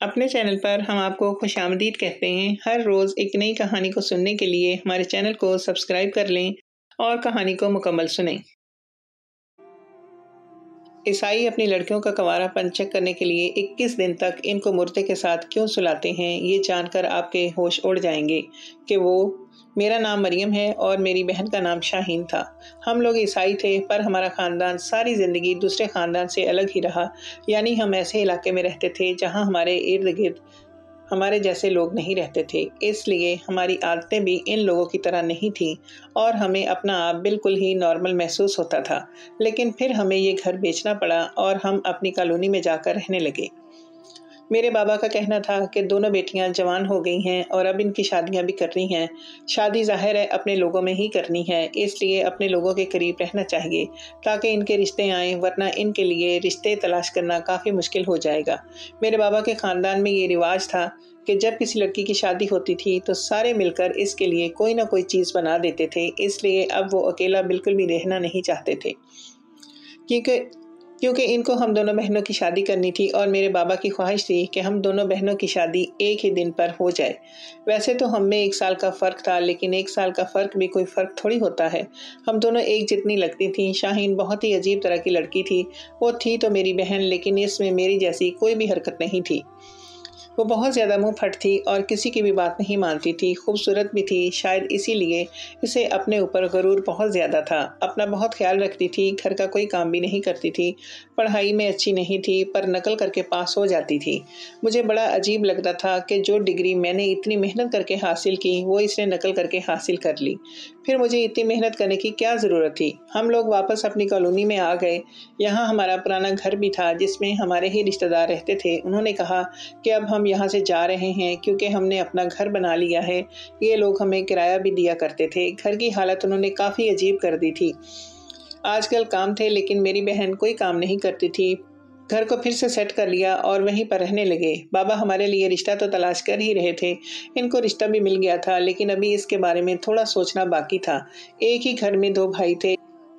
اپنے چینل پر ہم آپ کو خوش آمدید کہتے ہیں۔ ہر روز ایک نئی کہانی کو سننے کے لیے ہمارے چینل کو سبسکرائب کر لیں اور کہانی کو مکمل سنیں۔ عیسائی اپنی لڑکیوں کا کوارا پن چیک کرنے کے لیے اکیس دن تک ان کو مرتے کے ساتھ کیوں سلاتے ہیں یہ جان کر آپ کے ہوش اڑ جائیں گے کہ وہ میرا نام مریم ہے اور میری بہن کا نام شاہین تھا۔ ہم لوگ عیسائی تھے، پر ہمارا خاندان ساری زندگی دوسرے خاندان سے الگ ہی رہا۔ یعنی ہم ایسے علاقے میں رہتے تھے جہاں ہمارے ارد گرد ہمارے جیسے لوگ نہیں رہتے تھے۔ اس لیے ہماری عادتیں بھی ان لوگوں کی طرح نہیں تھیں اور ہمیں اپنا آپ بالکل ہی نارمل محسوس ہوتا تھا۔ لیکن پھر ہمیں یہ گھر بیچنا پڑا اور ہم اپنی کالونی میں جا کر رہنے لگے۔ میرے بابا کا کہنا تھا کہ دونوں بیٹیاں جوان ہو گئی ہیں اور اب ان کی شادیاں بھی کرنی ہیں۔ شادی ظاہر ہے اپنے لوگوں میں ہی کرنی ہے، اس لیے اپنے لوگوں کے قریب رہنا چاہیے تاکہ ان کے رشتے آئیں، ورنہ ان کے لیے رشتے تلاش کرنا کافی مشکل ہو جائے گا۔ میرے بابا کے خاندان میں یہ رواج تھا کہ جب کسی لڑکی کی شادی ہوتی تھی تو سارے مل کر اس کے لیے کوئی نہ کوئی چیز بنا دیتے تھے، اس لیے اب وہ اکیلا بالکل بھی رہنا نہیں چاہتے تھے۔ کیونکہ کیونکہ ان کو ہم دونوں بہنوں کی شادی کرنی تھی اور میرے بابا کی خواہش تھی کہ ہم دونوں بہنوں کی شادی ایک ہی دن پر ہو جائے۔ ویسے تو ہم میں ایک سال کا فرق تھا، لیکن ایک سال کا فرق بھی کوئی فرق تھوڑی ہوتا ہے۔ ہم دونوں ایک جتنی لگتی تھیں، شاہین بہت ہی عجیب طرح کی لڑکی تھی۔ وہ تھی تو میری بہن، لیکن اس میں میری جیسی کوئی بھی حرکت نہیں تھی۔ وہ بہت زیادہ منہ پھٹ تھی اور کسی کی بھی بات نہیں مانتی تھی، خوبصورت بھی تھی، شاید اسی لیے اسے اپنے اوپر غرور بہت زیادہ تھا۔ اپنا بہت خیال رکھتی تھی، گھر کا کوئی کام بھی نہیں کرتی تھی۔ پڑھائی میں اچھی نہیں تھی، پر نقل کر کے پاس ہو جاتی تھی۔ مجھے بڑا عجیب لگتا تھا کہ جو ڈگری میں نے اتنی محنت کر کے حاصل کی، وہ اس نے نقل کر کے حاصل کر لی۔ پھر مجھے اتنی محنت کرنے کی کیا ضرورت تھی؟ ہم لوگ واپس اپنی کالونی میں آ گئے۔ یہاں ہمارا پرانا گھر بھی تھا جس میں ہمارے ہی رشتہ دار رہتے تھے۔ انہوں نے کہا کہ اب ہم یہاں سے جا رہے ہیں کیونکہ ہم نے اپنا گھر بنا لیا ہے۔ یہ لوگ ہمیں کرایہ بھی دیا کرتے تھے۔ گھر کی حالت انہوں نے کافی عجیب کر دی تھی۔ آج کل کام تھے لیکن میری بہن کوئی کام نہیں کرتی تھی۔ گھر کو پھر سے سیٹ کر لیا اور وہیں پر رہنے لگے۔ بابا ہمارے لیے رشتہ تو تلاش کر ہی رہے تھے۔ ان کو رشتہ بھی مل گیا تھا، لیکن ابھی اس کے بارے میں تھوڑا سوچنا باقی تھا۔ ایک ہی گھر میں دو بھائی تھے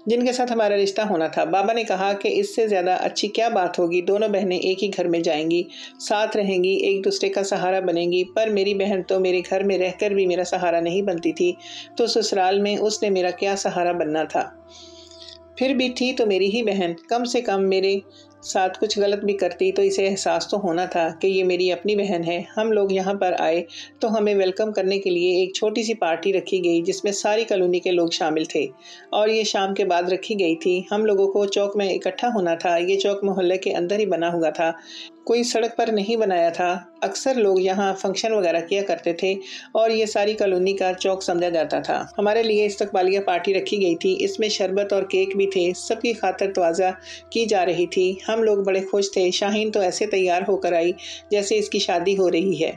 جن کے ساتھ ہمارا رشتہ ہونا تھا۔ بابا نے کہا کہ اس سے زیادہ اچھی کیا بات ہوگی؟ دونوں بہنیں ایک ہی گھر میں جائیں گی، ساتھ رہیں گی، ایک دوسرے کا سہارا بنیں گی۔ پر میری بہن تو میرے گھر میں رہ کر بھی میرا سہارا نہیں بنتی تھی۔ تو سسرال میں اس نے میرا کیا سہارا بننا تھا؟ پھر بھی تھی تو میری ہی بہن۔ کم سے کم میرے ساتھ کچھ غلط بھی کرتی تو اسے احساس تو ہونا تھا کہ یہ میری اپنی بہن ہے۔ ہم لوگ یہاں پر آئے تو ہمیں ویلکم کرنے کے لیے ایک چھوٹی سی پارٹی رکھی گئی جس میں ساری کالونی کے لوگ شامل تھے۔ اور یہ شام کے بعد رکھی گئی تھی۔ ہم لوگوں کو چوک میں اکٹھا ہونا تھا۔ یہ چوک محلے کے اندر ہی بنا ہوا تھا۔ کوئی سڑک پر نہیں بنایا تھا۔ اکثر لوگ یہاں فنکشن وغیرہ کیا کرتے تھے اور یہ ساری کالونی کا چوک سمجھا جاتا تھا۔ ہمارے لیے استقبالیہ پارٹی رکھی گئی تھی۔ اس میں شربت اور کیک بھی تھے۔ سب کی خاطر توازہ کی جا رہی تھی۔ ہم لوگ بڑے خوش تھے۔ شاہین تو ایسے تیار ہو کر آئی جیسے اس کی شادی ہو رہی ہے۔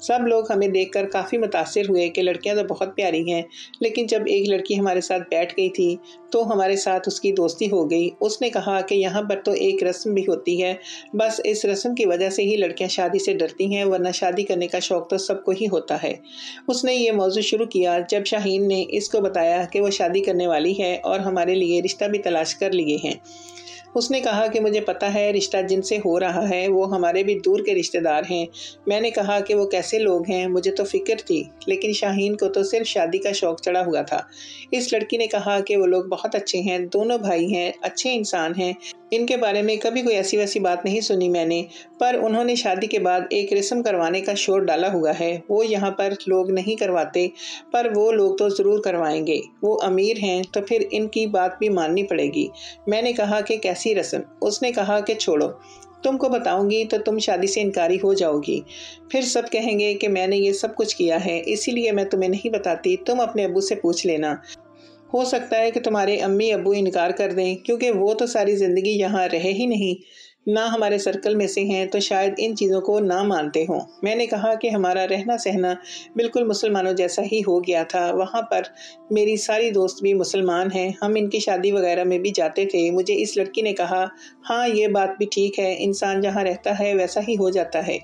سب لوگ ہمیں دیکھ کر کافی متاثر ہوئے کہ لڑکیاں تو بہت پیاری ہیں، لیکن جب ایک لڑکی ہمارے ساتھ بیٹھ گئی تھی تو ہمارے ساتھ اس کی دوستی ہو گئی۔ اس نے کہا کہ یہاں پر تو ایک رسم بھی ہوتی ہے، بس اس رسم کی وجہ سے ہی لڑکیاں شادی سے ڈرتی ہیں، ورنہ شادی کرنے کا شوق تو سب کو ہی ہوتا ہے۔ اس نے یہ موضوع شروع کیا جب شاہین نے اس کو بتایا کہ وہ شادی کرنے والی ہے اور ہمارے لیے رشتہ بھی تلاش کر لیے ہیں۔ اس نے کہا کہ مجھے پتہ ہے رشتہ جن سے ہو رہا ہے وہ ہمارے بھی دور کے رشتہ دار ہیں۔ میں نے کہا کہ وہ کیسے لوگ ہیں، مجھے تو فکر تھی، لیکن شاہین کو تو صرف شادی کا شوق چڑھا ہوا تھا۔ اس لڑکی نے کہا کہ وہ لوگ بہت اچھے ہیں، دونوں بھائی ہیں، اچھے انسان ہیں۔ ان کے بارے میں کبھی کوئی ایسی ویسی بات نہیں سنی میں نے، پر انہوں نے شادی کے بعد ایک رسم کروانے کا شور ڈالا ہوا ہے۔ وہ یہاں پر لوگ نہیں کرواتے، پر وہ لوگ تو ضرور کروائیں گے۔ وہ امیر ہیں تو پھر ان کی بات بھی ماننی پڑے گی۔ میں نے کہا کہ کیسی رسم؟ اس نے کہا کہ چھوڑو۔ تم کو بتاؤں گی تو تم شادی سے انکاری ہو جاؤ گی۔ پھر سب کہیں گے کہ میں نے یہ سب کچھ کیا ہے، اسی لیے میں تمہیں نہیں بتاتی، تم اپنے ابو سے پوچھ لینا۔ ہو سکتا ہے کہ تمہارے امی ابو انکار کر دیں، کیونکہ وہ تو ساری زندگی یہاں رہے ہی نہیں۔ نہ ہمارے سرکل میں سے ہیں تو شاید ان چیزوں کو نہ مانتے ہوں۔ میں نے کہا کہ ہمارا رہنا سہنا بالکل مسلمانوں جیسا ہی ہو گیا تھا۔ وہاں پر میری ساری دوست بھی مسلمان ہیں۔ ہم ان کی شادی وغیرہ میں بھی جاتے تھے۔ مجھے اس لڑکی نے کہا ہاں یہ بات بھی ٹھیک ہے۔ انسان جہاں رہتا ہے ویسا ہی ہو جاتا ہے۔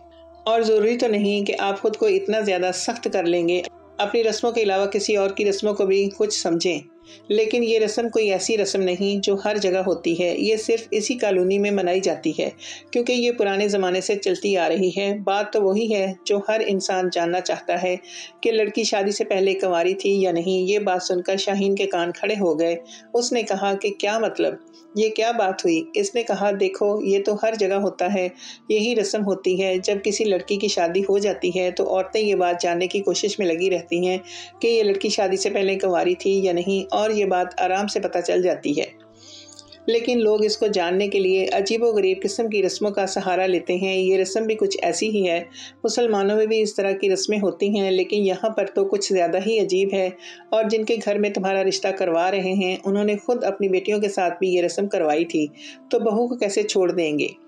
اور ضروری تو نہیں کہ آپ خود کو اتنا زیادہ سخت کر لیں گے۔ اپنی رسموں کے علاوہ کسی اور کی رسموں کو بھی کچھ سمجھیں۔ لیکن یہ رسم کوئی ایسی رسم نہیں جو ہر جگہ ہوتی ہے۔ یہ صرف اسی کالونی میں منائی جاتی ہے، کیونکہ یہ پرانے زمانے سے چلتی آ رہی ہے۔ بات تو وہی ہے جو ہر انسان جاننا چاہتا ہے کہ لڑکی شادی سے پہلے کنواری تھی یا نہیں۔ یہ بات سن کر شاہین کے کان کھڑے ہو گئے۔ اس نے کہا کہ کیا مطلب؟ یہ کیا بات ہوئی؟ اس نے کہا، دیکھو، یہ تو ہر جگہ ہوتا ہے۔ یہی رسم ہوتی ہے، جب کسی لڑکی کی شادی ہو جاتی ہے تو عورتیں یہ بات جاننے کی کوشش میں لگی رہتی ہیں کہ یہ لڑکی شادی سے پہلے کنواری تھی یا نہیں، اور یہ بات آرام سے پتہ چل جاتی ہے۔ لیکن لوگ اس کو جاننے کے لیے عجیب و غریب قسم کی رسموں کا سہارا لیتے ہیں۔ یہ رسم بھی کچھ ایسی ہی ہے۔ مسلمانوں میں بھی اس طرح کی رسمیں ہوتی ہیں، لیکن یہاں پر تو کچھ زیادہ ہی عجیب ہے۔ اور جن کے گھر میں تمہارا رشتہ کروا رہے ہیں، انہوں نے خود اپنی بیٹیوں کے ساتھ بھی یہ رسم کروائی تھی۔ تو بہو کو کیسے چھوڑ دیں گے؟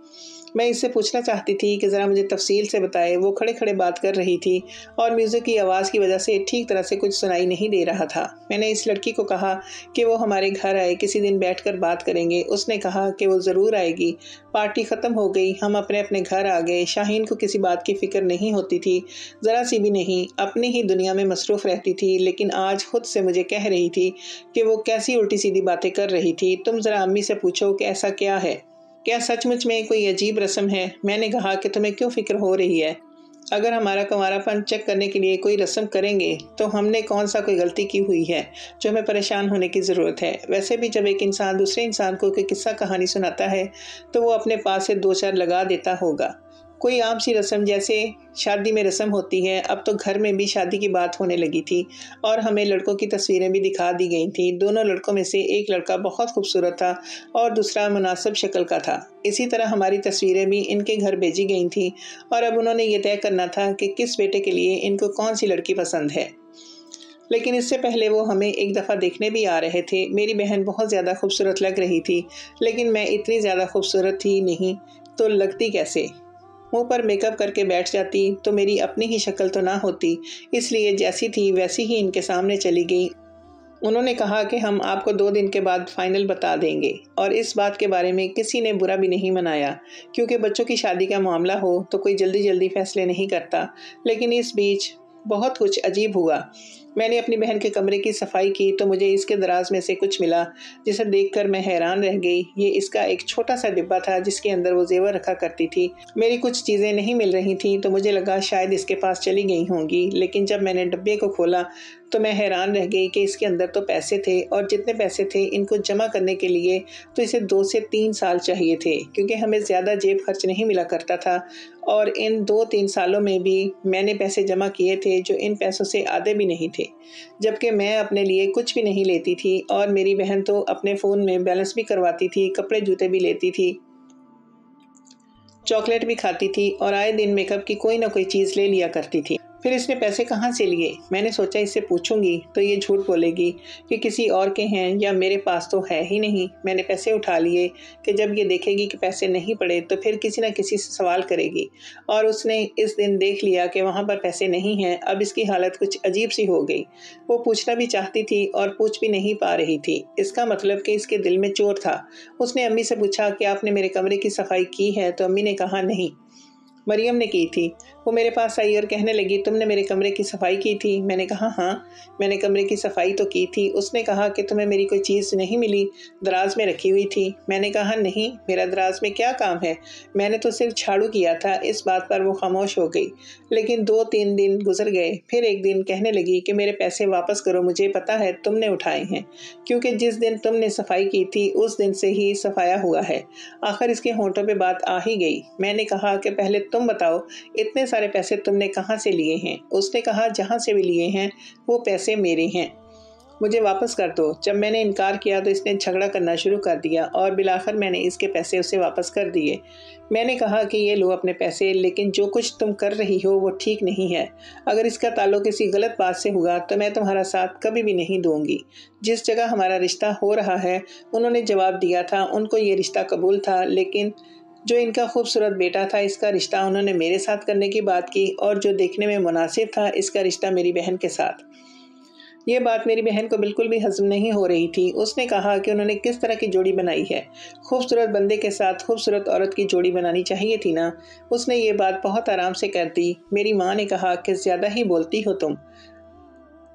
میں اس سے پوچھنا چاہتی تھی کہ ذرا مجھے تفصیل سے بتائے، وہ کھڑے کھڑے بات کر رہی تھی اور میوزک کی آواز کی وجہ سے ٹھیک طرح سے کچھ سنائی نہیں دے رہا تھا۔ میں نے اس لڑکی کو کہا کہ وہ ہمارے گھر آئے، کسی دن بیٹھ کر بات کریں گے۔ اس نے کہا کہ وہ ضرور آئے گی۔ پارٹی ختم ہو گئی۔ ہم اپنے اپنے گھر آ گئے۔ شاہین کو کسی بات کی فکر نہیں ہوتی تھی۔ ذرا سی بھی نہیں، اپنی ہی دنیا میں مصروف رہتی تھی، لیکن آج خود سے مجھے کہہ رہی تھی کہ وہ کیسی الٹی سیدھی باتیں کر رہی تھی۔ تم ذرا امی سے پوچھو کہ ایسا کیا ہے۔ کیا سچ مچ میں کوئی عجیب رسم ہے؟ میں نے کہا کہ تمہیں کیوں فکر ہو رہی ہے؟ اگر ہمارا کنوارا پن چیک کرنے کے لیے کوئی رسم کریں گے، تو ہم نے کون سا کوئی غلطی کی ہوئی ہے؟ جو ہمیں پریشان ہونے کی ضرورت ہے۔ ویسے بھی جب ایک انسان دوسرے انسان کو کوئی قصہ کہانی سناتا ہے، تو وہ اپنے پاس سے دو چار لگا دیتا ہوگا۔ کوئی عام سی رسم جیسے شادی میں رسم ہوتی ہے، اب تو گھر میں بھی شادی کی بات ہونے لگی تھی اور ہمیں لڑکوں کی تصویریں بھی دکھا دی گئی تھیں۔ دونوں لڑکوں میں سے ایک لڑکا بہت خوبصورت تھا اور دوسرا مناسب شکل کا تھا۔ اسی طرح ہماری تصویریں بھی ان کے گھر بھیجی گئی تھیں اور اب انہوں نے یہ طے کرنا تھا کہ کس بیٹے کے لیے ان کو کون سی لڑکی پسند ہے۔ لیکن اس سے پہلے وہ ہمیں ایک دفعہ دیکھنے بھی آ رہے تھے۔ میری بہن بہت زیادہ خوبصورت لگ رہی تھی، لیکن میں اتنی زیادہ خوبصورت تھی نہیں، تو لگتی کیسے؟ منہ پر میک اپ کر کے بیٹھ جاتی، تو میری اپنی ہی شکل تو نہ ہوتی، اس لیے جیسی تھی ویسی ہی ان کے سامنے چلی گئی۔ انہوں نے کہا کہ ہم آپ کو دو دن کے بعد فائنل بتا دیں گے، اور اس بات کے بارے میں کسی نے برا بھی نہیں منایا۔ کیونکہ بچوں کی شادی کا معاملہ ہو تو کوئی جلدی جلدی فیصلے نہیں کرتا، لیکن اس بیچ بہت کچھ عجیب ہوا۔ میں نے اپنی بہن کے کمرے کی صفائی کی تو مجھے اس کے دراز میں سے کچھ ملا، جسے دیکھ کر میں حیران رہ گئی۔ یہ اس کا ایک چھوٹا سا ڈبا تھا جس کے اندر وہ زیور رکھا کرتی تھی۔ میری کچھ چیزیں نہیں مل رہی تھیں تو مجھے لگا شاید اس کے پاس چلی گئی ہوں گی، لیکن جب میں نے ڈبے کو کھولا تو میں حیران رہ گئی کہ اس کے اندر تو پیسے تھے اور جتنے پیسے تھے ان کو جمع کرنے کے لیے تو اسے دو سے تین سال چاہیے تھے، کیونکہ ہمیں زیادہ جیب خرچ نہیں ملا کرتا تھا۔ اور ان دو تین سالوں میں بھی میں نے پیسے جمع کیے تھے جو ان پیسوں سے آدھے بھی نہیں تھے، جبکہ میں اپنے لیے کچھ بھی نہیں لیتی تھی اور میری بہن تو اپنے فون میں بیلنس بھی کرواتی تھی، کپڑے جوتے بھی لیتی تھی، چاکلیٹ بھی کھاتی تھی اور آئے دن میک اپ کی کوئی نہ کوئی چیز لے لیا کرتی تھی۔ پھر اس نے پیسے کہاں سے لیے؟ میں نے سوچا اس سے پوچھوں گی، تو یہ جھوٹ بولے گی کہ کسی اور کے ہیں یا میرے پاس تو ہے ہی نہیں۔ میں نے پیسے اٹھا لیے کہ جب یہ دیکھے گی کہ پیسے نہیں پڑے تو پھر کسی نہ کسی سے سوال کرے گی۔ اور اس نے اس دن دیکھ لیا کہ وہاں پر پیسے نہیں ہیں۔ اب اس کی حالت کچھ عجیب سی ہو گئی۔ وہ پوچھنا بھی چاہتی تھی اور پوچھ بھی نہیں پا رہی تھی۔ اس کا مطلب کہ اس کے دل میں چور تھا۔ اس نے امی سے پوچھا کہ آپ نے میرے کمرے کی صفائی کی ہے؟ تو امی نے کہا نہیں۔ مریم نے کی تھی۔ وہ میرے پاس آئی اور کہنے لگی، تم نے میرے کمرے کی صفائی کی تھی؟ میں نے کہا ہاں میں نے کمرے کی صفائی تو کی تھی۔ اس نے کہا کہ تمہیں میری کوئی چیز نہیں ملی، دراز میں رکھی ہوئی تھی۔ میں نے کہا، نہیں، میرا دراز میں کیا کام ہے؟ میں نے تو صرف جھاڑو کیا تھا، اس بات پر وہ خاموش ہو گئی۔ لیکن دو تین دن گزر گئے۔ پھر ایک دن کہنے لگی کہ میرے پیسے واپس کرو، مجھے پتا ہے تم نے اٹھائے ہیں۔ کیونکہ جس دن تم نے صفائی کی تھی، اس دن سے ہی صفایا ہوا ہے۔ آخر اس کے ہونٹوں پہ بات آ ہی گئی۔ میں نے کہا کہ پہلے تم بتاؤ، اتنے سارے پیسے تم نے کہاں سے لیے ہیں؟ اس نے کہا، جہاں سے بھی لیے ہیں، وہ پیسے میرے ہیں۔ مجھے واپس کر دو۔ جب میں نے انکار کیا تو اس نے جھگڑا کرنا شروع کر دیا اور بلاخر میں نے اس کے پیسے اسے واپس کر دیے۔ میں نے کہا کہ یہ لو اپنے پیسے، لیکن جو کچھ تم کر رہی ہو وہ ٹھیک نہیں ہے۔ اگر اس کا تعلق کسی غلط بات سے ہوگا تو میں تمہارا ساتھ کبھی بھی نہیں دوں گی۔ جس جگہ ہمارا رشتہ ہو رہا ہے، انہوں نے جواب دیا تھا، ان کو یہ رشتہ قبول تھا، لیکن جو ان کا خوبصورت بیٹا تھا، اس کا رشتہ انہوں نے میرے ساتھ کرنے کی بات کی اور جو دیکھنے میں مناسب تھا، اس کا رشتہ میری بہن کے ساتھ۔ یہ بات میری بہن کو بالکل بھی ہضم نہیں ہو رہی تھی۔ اس نے کہا کہ انہوں نے کس طرح کی جوڑی بنائی ہے۔ خوبصورت بندے کے ساتھ خوبصورت عورت کی جوڑی بنانی چاہیے تھی نا؟ اس نے یہ بات بہت آرام سے کر دی۔ میری ماں نے کہا کہ زیادہ ہی بولتی ہو تم۔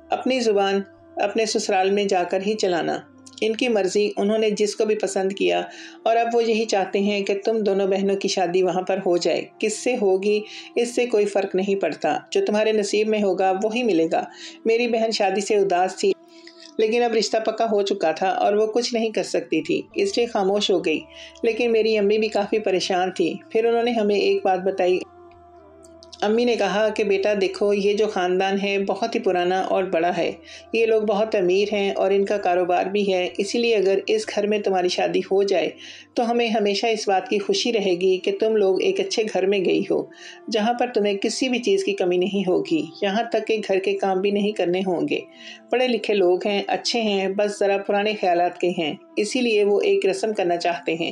اپنی زبان اپنے سسرال میں جا کر ہی چلانا۔ ان کی مرضی انہوں نے جس کو بھی پسند کیا اور اب وہ یہی چاہتے ہیں کہ تم دونوں بہنوں کی شادی وہاں پر ہو جائے۔ کس سے ہوگی؟ اس سے کوئی فرق نہیں پڑتا۔ جو تمہارے نصیب میں ہوگا وہی ملے گا۔ میری بہن شادی سے اداس تھی، لیکن اب رشتہ پکا ہو چکا تھا اور وہ کچھ نہیں کر سکتی تھی، اس لیے خاموش ہو گئی۔ لیکن میری امی بھی کافی پریشان تھی۔ پھر انہوں نے ہمیں ایک بات بتائی۔ امی نے کہا کہ بیٹا دیکھو، یہ جو خاندان ہے بہت ہی پرانا اور بڑا ہے۔ یہ لوگ بہت امیر ہیں اور ان کا کاروبار بھی ہے، اسی لیے اگر اس گھر میں تمہاری شادی ہو جائے تو ہمیں ہمیشہ اس بات کی خوشی رہے گی کہ تم لوگ ایک اچھے گھر میں گئی ہو، جہاں پر تمہیں کسی بھی چیز کی کمی نہیں ہوگی۔ یہاں تک کہ گھر کے کام بھی نہیں کرنے ہوں گے۔ پڑھے لکھے لوگ ہیں، اچھے ہیں، بس ذرا پرانے خیالات کے ہیں۔ اسی لیے وہ ایک رسم کرنا چاہتے ہیں۔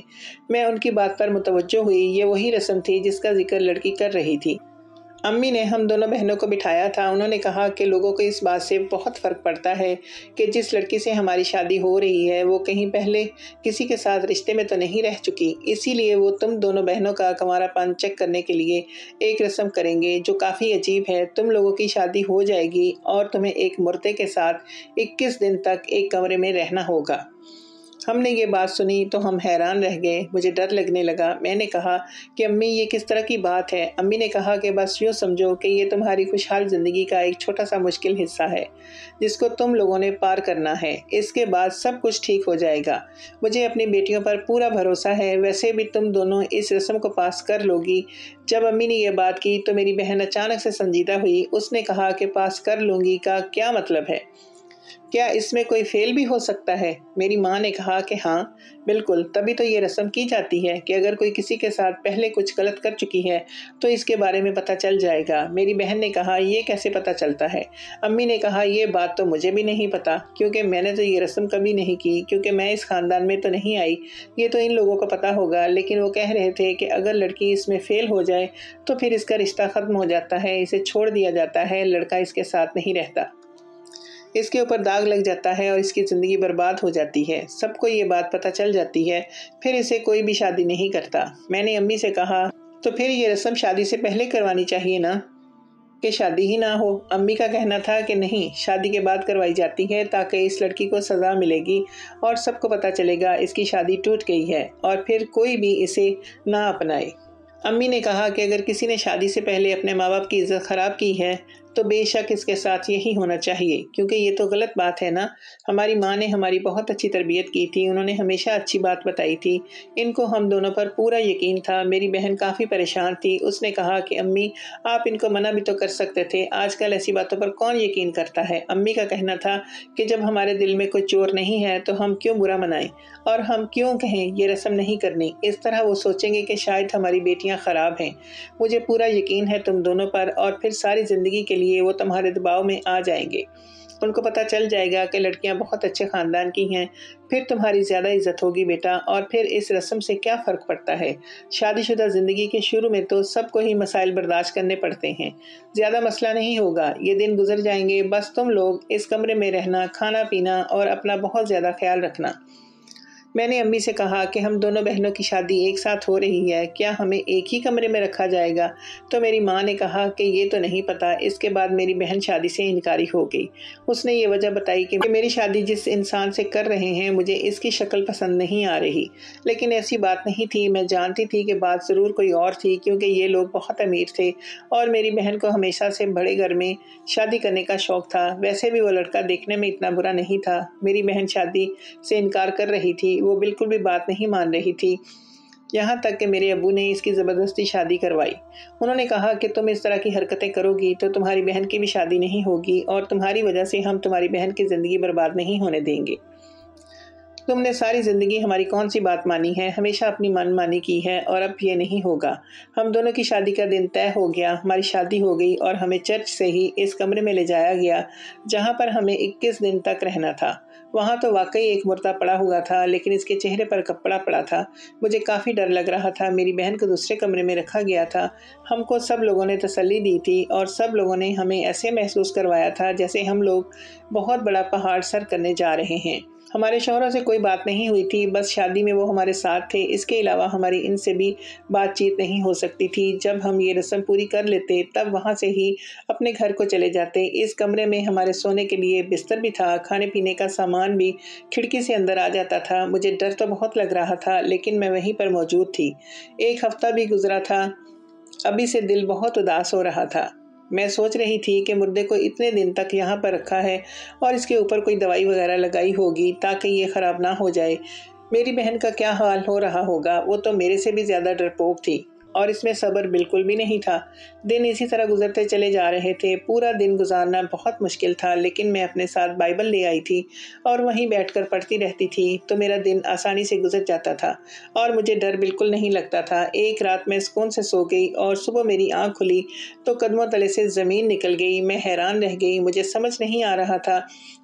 میں ان کی بات پر متوجہ ہوئی، یہ وہی رسم تھی جس کا ذکر لڑکی کر رہی تھی۔ امی نے ہم دونوں بہنوں کو بٹھایا تھا۔ انہوں نے کہا کہ لوگوں کو اس بات سے بہت فرق پڑتا ہے کہ جس لڑکی سے ہماری شادی ہو رہی ہے، وہ کہیں پہلے کسی کے ساتھ رشتے میں تو نہیں رہ چکی۔ اسی لیے وہ تم دونوں بہنوں کا کمارا پان چیک کرنے کے لیے ایک رسم کریں گے، جو کافی عجیب ہے۔ تم لوگوں کی شادی ہو جائے گی اور تمہیں ایک مرتے کے ساتھ اکیس دن تک ایک کمرے میں رہنا ہوگا۔ ہم نے یہ بات سنی تو ہم حیران رہ گئے۔ مجھے ڈر لگنے لگا۔ میں نے کہا کہ امی، یہ کس طرح کی بات ہے؟ امی نے کہا کہ بس یوں سمجھو کہ یہ تمہاری خوشحال زندگی کا ایک چھوٹا سا مشکل حصہ ہے، جس کو تم لوگوں نے پار کرنا ہے۔ اس کے بعد سب کچھ ٹھیک ہو جائے گا۔ مجھے اپنی بیٹیوں پر پورا بھروسہ ہے۔ ویسے بھی تم دونوں اس رسم کو پاس کر لو گی جب امی نے یہ بات کی تو میری بہن اچانک سے سنجیدہ ہوئی۔ اس نے کہا کہ پاس کر لوں گی کا کیا مطلب ہے؟ کیا اس میں کوئی فیل بھی ہو سکتا ہے؟ میری ماں نے کہا کہ ہاں بالکل۔ تبھی تو یہ رسم کی جاتی ہے کہ اگر کوئی کسی کے ساتھ پہلے کچھ غلط کر چکی ہے، تو اس کے بارے میں پتہ چل جائے گا۔ میری بہن نے کہا، یہ کیسے پتہ چلتا ہے؟ امی نے کہا، یہ بات تو مجھے بھی نہیں پتا کیونکہ میں نے تو یہ رسم کبھی نہیں کی، کیونکہ میں اس خاندان میں تو نہیں آئی۔ یہ تو ان لوگوں کو پتا ہوگا، لیکن وہ کہہ رہے تھے کہ اگر لڑکی اس میں فیل ہو جائے، تو پھر اس کا رشتہ ختم ہو جاتا ہے، اسے چھوڑ دیا جاتا ہے، لڑکا اس کے ساتھ نہیں رہتا۔ اس کے اوپر داغ لگ جاتا ہے اور اس کی زندگی برباد ہو جاتی ہے۔ سب کو یہ بات پتہ چل جاتی ہے، پھر اسے کوئی بھی شادی نہیں کرتا۔ میں نے امی سے کہا، تو پھر یہ رسم شادی سے پہلے کروانی چاہیے نا؟ کہ شادی ہی نہ ہو۔ امی کا کہنا تھا کہ نہیں، شادی کے بعد کروائی جاتی ہے تاکہ اس لڑکی کو سزا ملے گی اور سب کو پتہ چلے گا اس کی شادی ٹوٹ گئی ہے اور پھر کوئی بھی اسے نہ اپنائے۔ امی نے کہا کہ اگر کسی نے شادی سے پہلے اپنے ماں باپ کی عزت خراب کی ہے تو بے شک اس کے ساتھ یہی ہونا چاہیے۔ کیونکہ یہ تو غلط بات ہے نا۔ ہماری ماں نے ہماری بہت اچھی تربیت کی تھی، انہوں نے ہمیشہ اچھی بات بتائی تھی۔ ان کو ہم دونوں پر پورا یقین تھا۔ میری بہن کافی پریشان تھی۔ اس نے کہا کہ امی، آپ ان کو منع بھی تو کر سکتے تھے۔ آج کل ایسی باتوں پر کون یقین کرتا ہے؟ امی کا کہنا تھا کہ جب ہمارے دل میں کوئی چور نہیں ہے تو ہم کیوں برا منائیں؟ اور ہم کیوں کہیں یہ رسم نہیں کرنی؟ اس طرح وہ سوچیں گے کہ شاید ہماری بیٹیاں خراب ہیں۔ مجھے پورا یقین ہے تم دونوں پر اور پھر ساری زندگی کے لیے وہ تمہارے دباؤ میں آ جائیں گے۔ ان کو پتہ چل جائے گا کہ لڑکیاں بہت اچھے خاندان کی ہیں۔ پھر تمہاری زیادہ عزت ہوگی بیٹا، اور پھر اس رسم سے کیا فرق پڑتا ہے؟ شادی شدہ زندگی کے شروع میں تو سب کو ہی مسائل برداشت کرنے پڑتے ہیں۔ زیادہ مسئلہ نہیں ہوگا، یہ دن گزر جائیں گے۔ بس تم لوگ اس کمرے میں رہنا، کھانا پینا اور اپنا بہت زیادہ خیال رکھنا۔ میں نے امی سے کہا کہ ہم دونوں بہنوں کی شادی ایک ساتھ ہو رہی ہے، کیا ہمیں ایک ہی کمرے میں رکھا جائے گا؟ تو میری ماں نے کہا کہ یہ تو نہیں پتا، اس کے بعد میری بہن شادی سے انکاری ہو گئی۔ اس نے یہ وجہ بتائی کہ میری شادی جس انسان سے کر رہے ہیں، مجھے اس کی شکل پسند نہیں آ رہی۔ لیکن ایسی بات نہیں تھی، میں جانتی تھی کہ بات ضرور کوئی اور تھی، کیونکہ یہ لوگ بہت امیر تھے اور میری بہن کو ہمیشہ سے بڑے گھر میں شادی کرنے کا شوق تھا۔ ویسے بھی وہ لڑکا دیکھنے میں اتنا برا نہیں تھا۔ میری بہن شادی سے انکار کر رہی تھی۔ وہ بالکل بھی بات نہیں مان رہی تھی۔ یہاں تک کہ میرے ابو نے اس کی زبردستی شادی کروائی۔ انہوں نے کہا کہ تم اس طرح کی حرکتیں کرو گی تو تمہاری بہن کی بھی شادی نہیں ہوگی اور تمہاری وجہ سے ہم تمہاری بہن کی زندگی برباد نہیں ہونے دیں گے۔ تم نے ساری زندگی ہماری کون سی بات مانی ہے؟ ہمیشہ اپنی من مانی کی ہے اور اب یہ نہیں ہوگا۔ ہم دونوں کی شادی کا دن طے ہو گیا، ہماری شادی ہو گئی اور ہمیں چرچ سے ہی اس کمرے میں لے جایا گیا جہاں پر ہمیں اکیس دن تک رہنا تھا۔ وہاں تو واقعی ایک مردہ پڑا ہوا تھا، لیکن اس کے چہرے پر کپڑا پڑا تھا۔ مجھے کافی ڈر لگ رہا تھا۔ میری بہن کو دوسرے کمرے میں رکھا گیا تھا۔ ہم کو سب لوگوں نے تسلی دی تھی اور سب لوگوں نے ہمیں ایسے محسوس کروایا تھا جیسے ہم لوگ بہت بڑا پہاڑ سر کرنے جا رہے ہیں۔ ہمارے شوہروں سے کوئی بات نہیں ہوئی تھی، بس شادی میں وہ ہمارے ساتھ تھے۔ اس کے علاوہ ہماری ان سے بھی بات چیت نہیں ہو سکتی تھی۔ جب ہم یہ رسم پوری کر لیتے، تب وہاں سے ہی اپنے گھر کو چلے جاتے۔ اس کمرے میں ہمارے سونے کے لیے بستر بھی تھا، کھانے پینے کا سامان بھی کھڑکی سے اندر آ جاتا تھا۔ مجھے ڈر تو بہت لگ رہا تھا، لیکن میں وہیں پر موجود تھی۔ ایک ہفتہ بھی گزرا تھا۔ ابھی سے دل بہت اداس ہو رہا تھا۔ میں سوچ رہی تھی کہ مردے کو اتنے دن تک یہاں پر رکھا ہے اور اس کے اوپر کوئی دوائی وغیرہ لگائی ہوگی تاکہ یہ خراب نہ ہو جائے۔ میری بہن کا کیا حال ہو رہا ہوگا؟ وہ تو میرے سے بھی زیادہ ڈرپوک تھی۔ اور اس میں صبر بالکل بھی نہیں تھا۔ دن اسی طرح گزرتے چلے جا رہے تھے۔ پورا دن گزارنا بہت مشکل تھا، لیکن میں اپنے ساتھ بائبل لے آئی تھی اور وہیں بیٹھ کر پڑھتی رہتی تھی۔ تو میرا دن آسانی سے گزر جاتا تھا اور مجھے ڈر بالکل نہیں لگتا تھا۔ ایک رات میں سکون سے سو گئی اور صبح میری آنکھ کھلی تو قدموں تلے سے زمین نکل گئی۔ میں حیران رہ گئی۔ مجھے سمجھ نہیں آ رہا تھا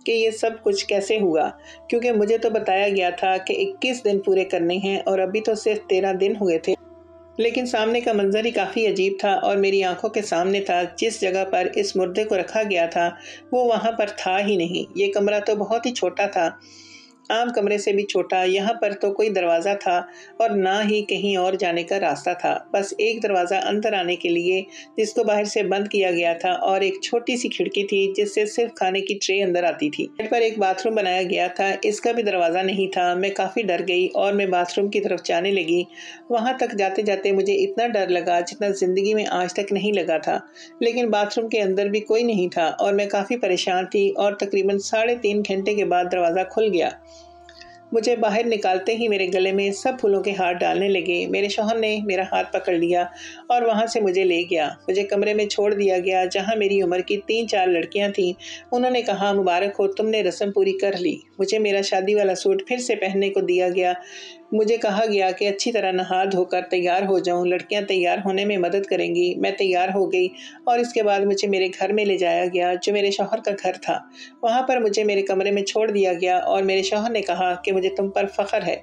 کہ یہ سب کچھ کیسے ہوا، کیونکہ مجھے تو بتایا گیا تھا کہ اکیس دن پورے کرنے ہیں اور ابھی تو صرف تیرہ دن ہوئے تھے۔ لیکن سامنے کا منظر ہی کافی عجیب تھا اور میری آنکھوں کے سامنے تھا، جس جگہ پر اس مردے کو رکھا گیا تھا، وہ وہاں پر تھا ہی نہیں۔ یہ کمرہ تو بہت ہی چھوٹا تھا۔ عام کمرے سے بھی چھوٹا، یہاں پر تو کوئی دروازہ تھا اور نہ ہی کہیں اور جانے کا راستہ تھا۔ بس ایک دروازہ اندر آنے کے لیے جس کو باہر سے بند کیا گیا تھا اور ایک چھوٹی سی کھڑکی تھی جس سے صرف کھانے کی ٹرے اندر آتی تھی۔ پر ایک باتھ روم بنایا گیا تھا، اس کا بھی دروازہ نہیں تھا۔ میں کافی ڈر گئی اور میں باتھ روم کی طرف جانے لگی۔ وہاں تک جاتے جاتے مجھے اتنا ڈر لگا جتنا زندگی میں آج تک نہیں لگا تھا۔ لیکن باتھ روم کے اندر بھی کوئی نہیں تھا اور میں کافی پریشان تھی اور تقریباً ساڑھے تین گھنٹے کے بعد دروازہ کھل گیا۔ مجھے باہر نکالتے ہی میرے گلے میں سب پھولوں کے ہاتھ ڈالنے لگے۔ میرے شوہر نے میرا ہاتھ پکڑ لیا اور وہاں سے مجھے لے گیا۔ مجھے کمرے میں چھوڑ دیا گیا جہاں میری عمر کی تین چار لڑکیاں تھیں۔ انہوں نے کہا، مبارک ہو، تم نے رسم پوری کر لی۔ مجھے میرا شادی والا سوٹ پھر سے پہننے کو دیا گیا۔ مجھے کہا گیا کہ اچھی طرح نہا دھو کر تیار ہو جاؤں، لڑکیاں تیار ہونے میں مدد کریں گی، میں تیار ہو گئی۔ اور اس کے بعد مجھے میرے گھر میں لے جایا گیا، جو میرے شوہر کا گھر تھا۔ وہاں پر مجھے میرے کمرے میں چھوڑ دیا گیا اور میرے شوہر نے کہا کہ مجھے تم پر فخر ہے۔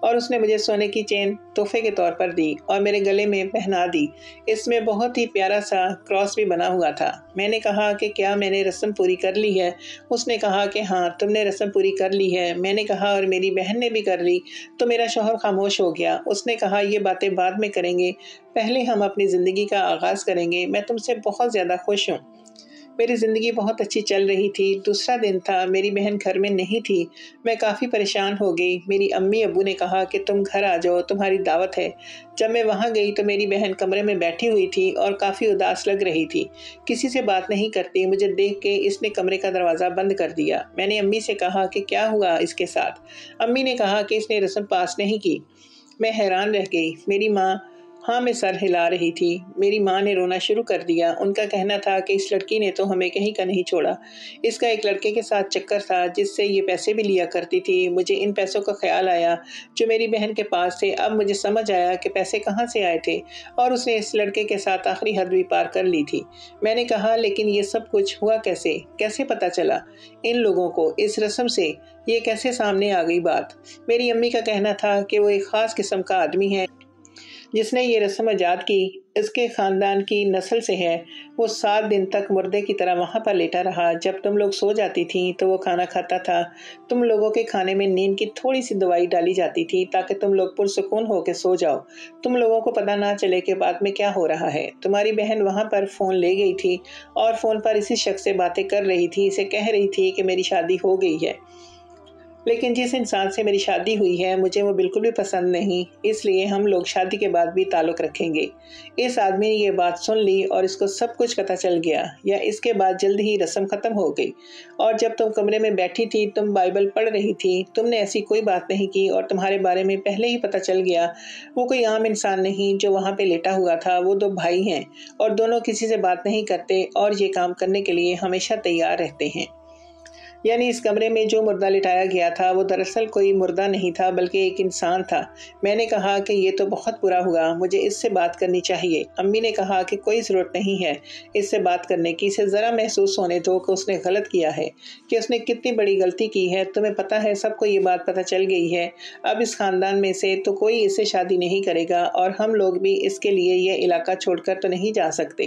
اور اس نے مجھے سونے کی چین تحفے کے طور پر دی اور میرے گلے میں پہنا دی۔ اس میں بہت ہی پیارا سا کراس بھی بنا ہوا تھا۔ میں نے کہا کہ کیا میں نے رسم پوری کر لی ہے؟ اس نے کہا کہ ہاں تم نے رسم پوری کر لی ہے۔ میں نے کہا اور میری بہن نے بھی کر لی۔ تو میرا شوہر خاموش ہو گیا۔ اس نے کہا، یہ باتیں بعد میں کریں گے۔ پہلے ہم اپنی زندگی کا آغاز کریں گے۔ میں تم سے بہت زیادہ خوش ہوں۔ میری زندگی بہت اچھی چل رہی تھی۔ دوسرا دن تھا، میری بہن گھر میں نہیں تھی۔ میں کافی پریشان ہو گئی۔ میری امی ابو نے کہا کہ تم گھر آ جاؤ، تمہاری دعوت ہے۔ جب میں وہاں گئی تو میری بہن کمرے میں بیٹھی ہوئی تھی اور کافی اداس لگ رہی تھی۔ کسی سے بات نہیں کرتی، مجھے دیکھ کے اس نے کمرے کا دروازہ بند کر دیا۔ میں نے امی سے کہا کہ کیا ہوا اس کے ساتھ؟ امی نے کہا کہ اس نے رسم پاس نہیں کی۔ میں حیران رہ گئی۔ میری ماں ہاں میں سر ہلا رہی تھی۔ میری ماں نے رونا شروع کر دیا۔ ان کا کہنا تھا کہ اس لڑکی نے تو ہمیں کہیں کا نہیں چھوڑا۔ اس کا ایک لڑکے کے ساتھ چکر تھا، جس سے یہ پیسے بھی لیا کرتی تھی۔ مجھے ان پیسوں کا خیال آیا جو میری بہن کے پاس تھے۔ اب مجھے سمجھ آیا کہ پیسے کہاں سے آئے تھے اور اس نے اس لڑکے کے ساتھ آخری حد بھی پار کر لی تھی۔ میں نے کہا، لیکن یہ سب کچھ ہوا کیسے؟ کیسے پتا چلا؟ ان لوگوں کو اس رسم سے یہ کیسے سامنے آ گئی بات؟ میری امی کا کہنا تھا کہ وہ ایک خاص قسم کا آدمی ہے۔ جس نے یہ رسم ایجاد کی، اس کے خاندان کی نسل سے ہے۔ وہ سات دن تک مردے کی طرح وہاں پر لیٹا رہا۔ جب تم لوگ سو جاتی تھیں تو وہ کھانا کھاتا تھا۔ تم لوگوں کے کھانے میں نیند کی تھوڑی سی دوائی ڈالی جاتی تھی تاکہ تم لوگ پرسکون ہو کے سو جاؤ۔ تم لوگوں کو پتہ نہ چلے کہ بعد میں کیا ہو رہا ہے۔ تمہاری بہن وہاں پر فون لے گئی تھی اور فون پر اسی شخص سے باتیں کر رہی تھی۔ اسے کہہ رہی تھی کہ میری شادی ہو گئی ہے۔ لیکن جس انسان سے میری شادی ہوئی ہے، مجھے وہ بالکل بھی پسند نہیں، اس لیے ہم لوگ شادی کے بعد بھی تعلق رکھیں گے۔ اس آدمی نے یہ بات سن لی اور اس کو سب کچھ پتہ چل گیا، یا اس کے بعد جلد ہی رسم ختم ہو گئی۔ اور جب تم کمرے میں بیٹھی تھی، تم بائبل پڑھ رہی تھی، تم نے ایسی کوئی بات نہیں کی اور تمہارے بارے میں پہلے ہی پتہ چل گیا، وہ کوئی عام انسان نہیں جو وہاں پہ لیٹا ہوا تھا، وہ دو بھائی ہیں۔ اور دونوں کسی سے بات نہیں کرتے اور یہ کام کرنے کے لیے ہمیشہ تیار رہتے ہیں۔ یعنی اس کمرے میں جو مردہ لٹایا گیا تھا، وہ دراصل کوئی مردہ نہیں تھا، بلکہ ایک انسان تھا۔ میں نے کہا کہ یہ تو بہت برا ہوا، مجھے اس سے بات کرنی چاہیے۔ امی نے کہا کہ کوئی ضرورت نہیں ہے، اس سے بات کرنے کی، اسے ذرا محسوس ہونے دو کہ اس نے غلط کیا ہے۔ کہ اس نے کتنی بڑی غلطی کی ہے، تمہیں پتہ ہے، سب کو یہ بات پتہ چل گئی ہے۔ اب اس خاندان میں سے تو کوئی اس سے شادی نہیں کرے گا، اور ہم لوگ بھی اس کے لیے یہ علاقہ چھوڑ کر تو نہیں جا سکتے۔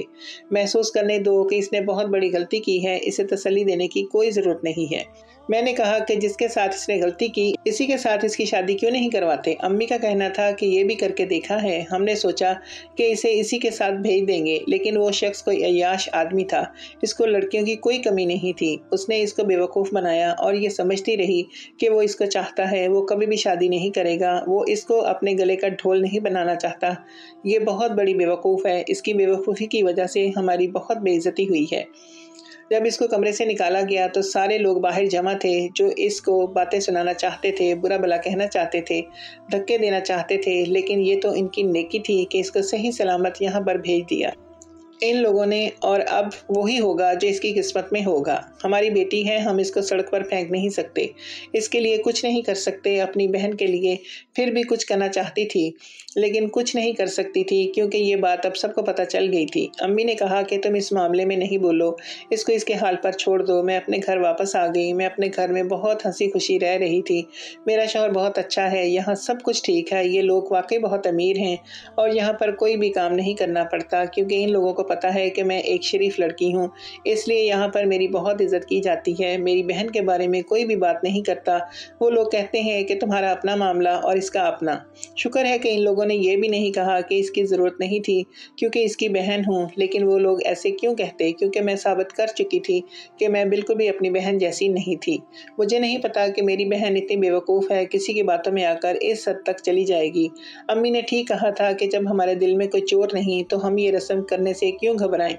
محسوس کرنے دو کہ اس نے بہت بڑی غلطی کی ہے، اسے تسلی دینے کی کوئی ضرورت نہیں۔ ہے۔ میں نے کہا کہ جس کے ساتھ اس نے غلطی کی، اسی کے ساتھ اس کی شادی کیوں نہیں کرواتے؟ امی کا کہنا تھا کہ یہ بھی کر کے دیکھا ہے۔ ہم نے سوچا کہ اسے اسی کے ساتھ بھیج دیں گے، لیکن وہ شخص کوئی عیاش آدمی تھا۔ اس کو لڑکیوں کی کوئی کمی نہیں تھی۔ اس نے اس کو بے وقوف بنایا اور یہ سمجھتی رہی کہ وہ اس کو چاہتا ہے۔ وہ کبھی بھی شادی نہیں کرے گا۔ وہ اس کو اپنے گلے کا ڈھول نہیں بنانا چاہتا۔ یہ بہت بڑی بے وقوف ہے۔ اس کی بے وقوفی کی وجہ سے ہماری بہت بے عزتی ہوئی ہے۔ جب اس کو کمرے سے نکالا گیا تو سارے لوگ باہر جمع تھے جو اس کو باتیں سنانا چاہتے تھے، برا بلا کہنا چاہتے تھے، دھکے دینا چاہتے تھے، لیکن یہ تو ان کی نیکی تھی کہ اس کو صحیح سلامت یہاں پر بھیج دیا۔ ان لوگوں نے، اور اب وہی ہوگا جو اس کی قسمت میں ہوگا۔ ہماری بیٹی ہے، ہم اس کو سڑک پر پھینک نہیں سکتے۔ اس کے لیے کچھ نہیں کر سکتے اپنی بہن کے لیے، پھر بھی کچھ کرنا چاہتی تھی۔ لیکن کچھ نہیں کر سکتی تھی، کیونکہ یہ بات اب سب کو پتہ چل گئی تھی۔ امی نے کہا کہ تم اس معاملے میں نہیں بولو۔ اس کو اس کے حال پر چھوڑ دو۔ میں اپنے گھر واپس آ گئی۔ میں اپنے گھر میں بہت ہنسی خوشی رہ رہی تھی۔ میرا شوہر بہت اچھا ہے۔ یہاں سب کچھ ٹھیک ہے۔ یہ لوگ واقعی بہت امیر ہیں، اور یہاں پر کوئی بھی کام نہیں کرنا پڑتا، کیونکہ ان لوگوں کو پتہ ہے کہ میں ایک شریف لڑکی ہوں۔ اس لیے یہاں پر میری بہت عزت کی جاتی ہے۔ میری بہن کے بارے میں کوئی بھی بات نہیں کرتا۔ وہ لوگ کہتے ہیں کہ تمہارا اپنا معاملہ اور اس کا اپنا۔ شکر ہے کہ ان لوگوں نے یہ بھی نہیں کہا کہ اس کی ضرورت نہیں تھی کیونکہ اس کی بہن ہوں۔ لیکن وہ لوگ ایسے کیوں کہتے؟ کیونکہ میں ثابت کر چکی تھی کہ میں بالکل بھی اپنی بہن جیسی نہیں تھی۔ مجھے نہیں پتا کہ میری بہن اتنی بے وقوف ہے۔ کسی کی باتوں میں آ کر اس حد تک چلی جائے گی۔ امی نے ٹھیک کہا تھا کہ جب ہمارے دل میں کوئی چور نہیں تو ہم یہ رسم کرنے سے کیوں گھبرائیں؟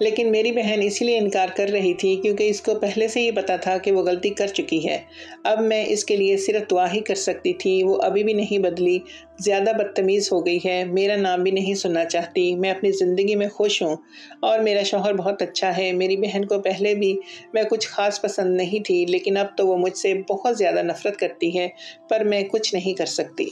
لیکن میری بہن اسی لیے انکار کر رہی تھی کیونکہ اس کو پہلے سے یہ پتا تھا کہ وہ غلطی کر چکی ہے۔ اب میں اس کے لیے صرف دعا ہی کر سکتی تھی، وہ ابھی بھی نہیں بدلی، زیادہ بدتمیز ہو گئی ہے۔ میرا نام بھی نہیں سننا چاہتی، میں اپنی زندگی میں خوش ہوں۔ اور میرا شوہر بہت اچھا ہے، میری بہن کو پہلے بھی میں کچھ خاص پسند نہیں تھی، لیکن اب تو وہ مجھ سے بہت زیادہ نفرت کرتی ہے، پر میں کچھ نہیں کر سکتی۔